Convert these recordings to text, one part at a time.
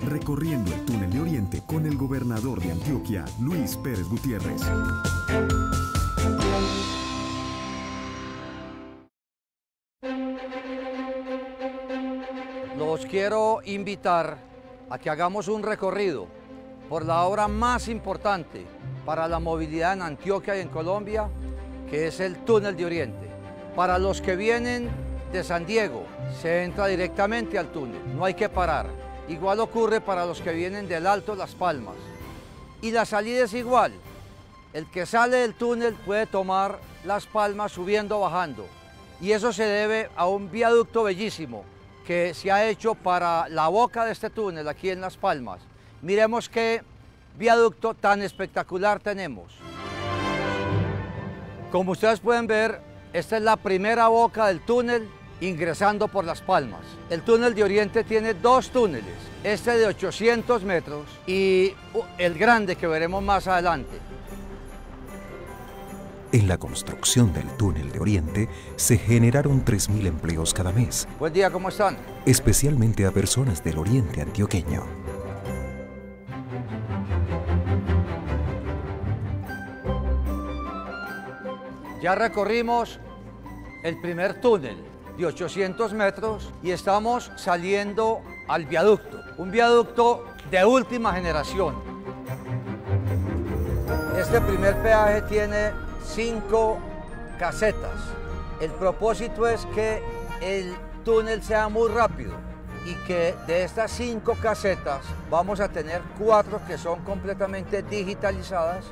recorriendo el túnel de Oriente con el gobernador de Antioquia, Luis Pérez Gutiérrez. Los quiero invitar a que hagamos un recorrido por la obra más importante para la movilidad en Antioquia y en Colombia, que es el túnel de Oriente. Para los que vienen de San Diego, se entra directamente al túnel, no hay que parar. Igual ocurre para los que vienen del Alto Las Palmas. Y la salida es igual. El que sale del túnel puede tomar Las Palmas subiendo o bajando. Y eso se debe a un viaducto bellísimo que se ha hecho para la boca de este túnel aquí en Las Palmas. Miremos qué viaducto tan espectacular tenemos. Como ustedes pueden ver, esta es la primera boca del túnel ingresando por Las Palmas. El túnel de Oriente tiene dos túneles, este de 800 metros y uh, el grande que veremos más adelante. En la construcción del túnel de Oriente se generaron 3.000 empleos cada mes. Buen día, ¿cómo están? Especialmente a personas del Oriente antioqueño. Ya recorrimos el primer túnel de 800 metros y estamos saliendo al viaducto, un viaducto de última generación. Este primer peaje tiene cinco casetas. El propósito es que el túnel sea muy rápido y que de estas cinco casetas vamos a tener cuatro que son completamente digitalizadas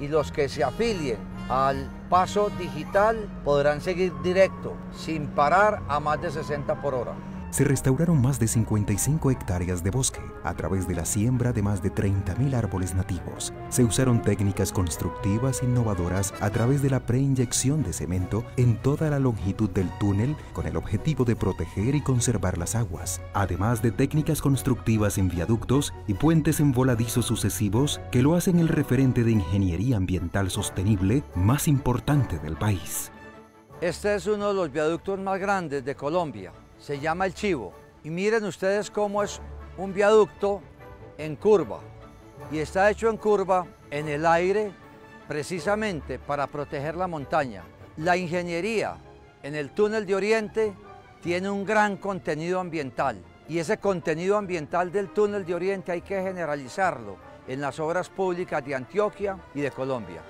y los que se afilien al paso digital podrán seguir directo, sin parar a más de 60 por hora se restauraron más de 55 hectáreas de bosque a través de la siembra de más de 30.000 árboles nativos. Se usaron técnicas constructivas innovadoras a través de la preinyección de cemento en toda la longitud del túnel con el objetivo de proteger y conservar las aguas, además de técnicas constructivas en viaductos y puentes en voladizos sucesivos que lo hacen el referente de ingeniería ambiental sostenible más importante del país. Este es uno de los viaductos más grandes de Colombia se llama el Chivo. Y miren ustedes cómo es un viaducto en curva. Y está hecho en curva en el aire precisamente para proteger la montaña. La ingeniería en el túnel de Oriente tiene un gran contenido ambiental y ese contenido ambiental del túnel de Oriente hay que generalizarlo en las obras públicas de Antioquia y de Colombia.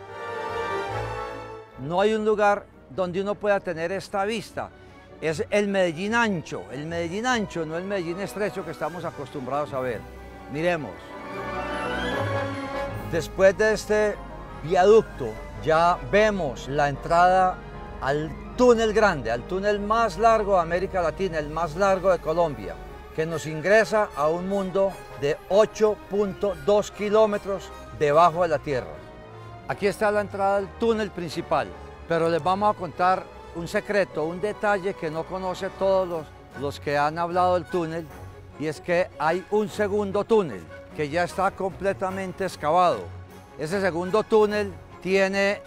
No hay un lugar donde uno pueda tener esta vista es el Medellín ancho, el Medellín ancho, no el Medellín estrecho que estamos acostumbrados a ver. Miremos. Después de este viaducto ya vemos la entrada al túnel grande, al túnel más largo de América Latina, el más largo de Colombia, que nos ingresa a un mundo de 8.2 kilómetros debajo de la tierra. Aquí está la entrada al túnel principal, pero les vamos a contar un secreto, un detalle que no conoce todos los, los que han hablado del túnel, y es que hay un segundo túnel que ya está completamente excavado. Ese segundo túnel tiene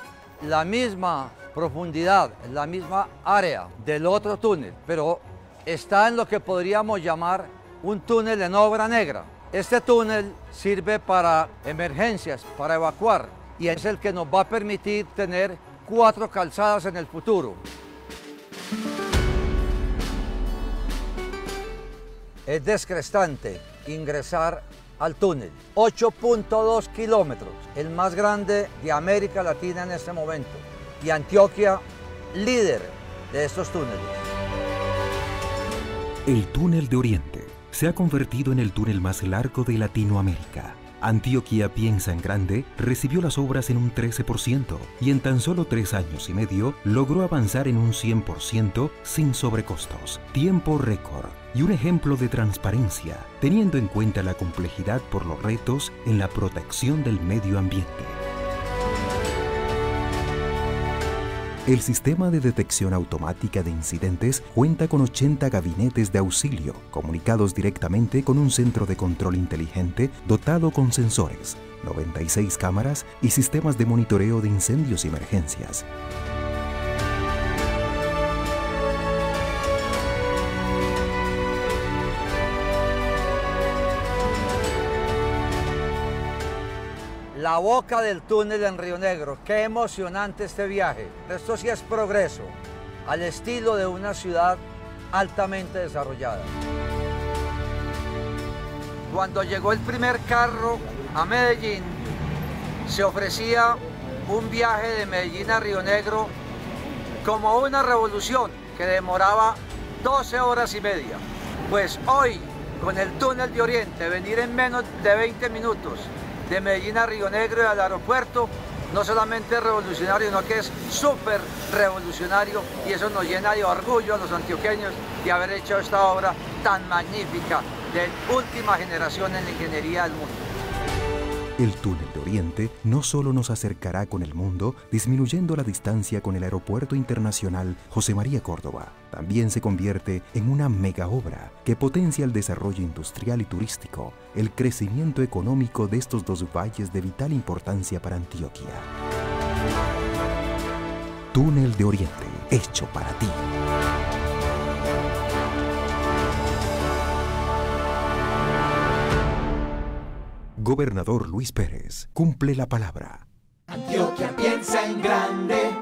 la misma profundidad, la misma área del otro túnel, pero está en lo que podríamos llamar un túnel en obra negra. Este túnel sirve para emergencias, para evacuar, y es el que nos va a permitir tener cuatro calzadas en el futuro. Es descrestante ingresar al túnel. 8.2 kilómetros, el más grande de América Latina en este momento. Y Antioquia, líder de estos túneles. El túnel de Oriente se ha convertido en el túnel más largo de Latinoamérica Antioquia Piensa en Grande recibió las obras en un 13% y en tan solo tres años y medio logró avanzar en un 100% sin sobrecostos, tiempo récord y un ejemplo de transparencia, teniendo en cuenta la complejidad por los retos en la protección del medio ambiente. El sistema de detección automática de incidentes cuenta con 80 gabinetes de auxilio comunicados directamente con un centro de control inteligente dotado con sensores, 96 cámaras y sistemas de monitoreo de incendios y emergencias. La boca del túnel en Río Negro. Qué emocionante este viaje. Esto sí es progreso, al estilo de una ciudad altamente desarrollada. Cuando llegó el primer carro a Medellín, se ofrecía un viaje de Medellín a Río Negro como una revolución que demoraba 12 horas y media. Pues hoy, con el túnel de Oriente, venir en menos de 20 minutos de Medellín a Río Negro al aeropuerto, no solamente es revolucionario, sino que es súper revolucionario y eso nos llena de orgullo a los antioqueños de haber hecho esta obra tan magnífica de última generación en la ingeniería del mundo. El túnel de Oriente no solo nos acercará con el mundo, disminuyendo la distancia con el Aeropuerto Internacional José María Córdoba, también se convierte en una mega obra que potencia el desarrollo industrial y turístico, el crecimiento económico de estos dos valles de vital importancia para Antioquia. Túnel de Oriente, hecho para ti. Gobernador Luis Pérez cumple la palabra. Antioquia piensa en grande